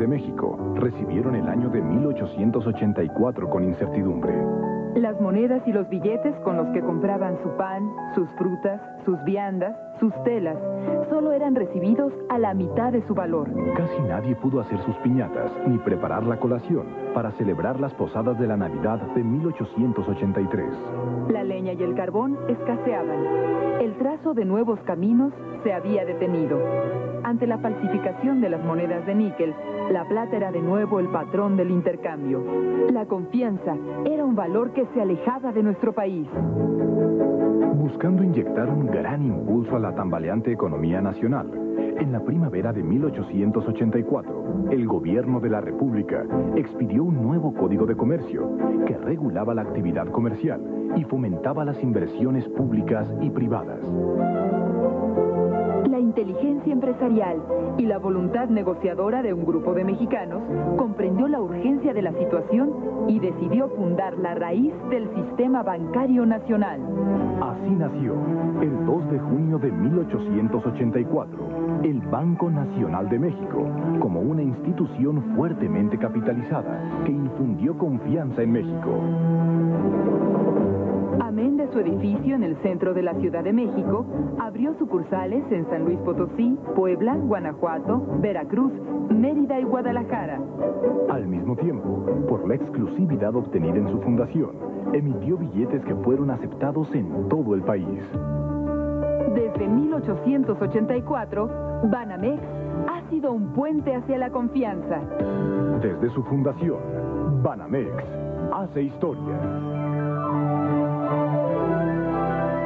de México recibieron el año de 1884 con incertidumbre. Las monedas y los billetes con los que compraban su pan, sus frutas, sus viandas, sus telas, solo eran recibidos a la mitad de su valor. Casi nadie pudo hacer sus piñatas ni preparar la colación para celebrar las posadas de la Navidad de 1883. La leña y el carbón escaseaban. El trazo de nuevos caminos se había detenido. Ante la falsificación de las monedas de níquel, la plata era de nuevo el patrón del intercambio. La confianza era un valor que se alejaba de nuestro país. Buscando inyectar un gran impulso a la tambaleante economía nacional, en la primavera de 1884, el gobierno de la República expidió un nuevo código de comercio que regulaba la actividad comercial y fomentaba las inversiones públicas y privadas. Inteligencia empresarial y la voluntad negociadora de un grupo de mexicanos comprendió la urgencia de la situación y decidió fundar la raíz del sistema bancario nacional. Así nació, el 2 de junio de 1884, el Banco Nacional de México, como una institución fuertemente capitalizada que infundió confianza en México. Su edificio en el centro de la Ciudad de México, abrió sucursales en San Luis Potosí, Puebla, Guanajuato, Veracruz, Mérida y Guadalajara. Al mismo tiempo, por la exclusividad obtenida en su fundación, emitió billetes que fueron aceptados en todo el país. Desde 1884, Banamex ha sido un puente hacia la confianza. Desde su fundación, Banamex hace historia.